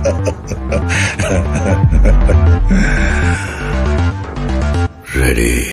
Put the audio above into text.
Ready.